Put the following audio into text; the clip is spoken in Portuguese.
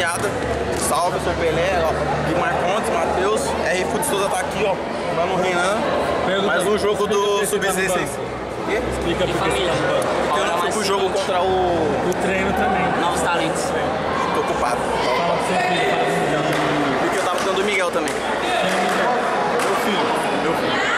rapaziada. Salve, eu sou o Pelé, ó. E Marcontes, Matheus. R. Fude Souza tá aqui, ó. Lá no Renan. Mais um jogo do tá Sub-16. Quê? Explica por que. Porque tá eu não fui pro jogo contra o. O treino também. Novos talentos. Tô ocupado. Fala pro seu. Porque eu tava dando do Miguel também. Meu filho. Meu filho.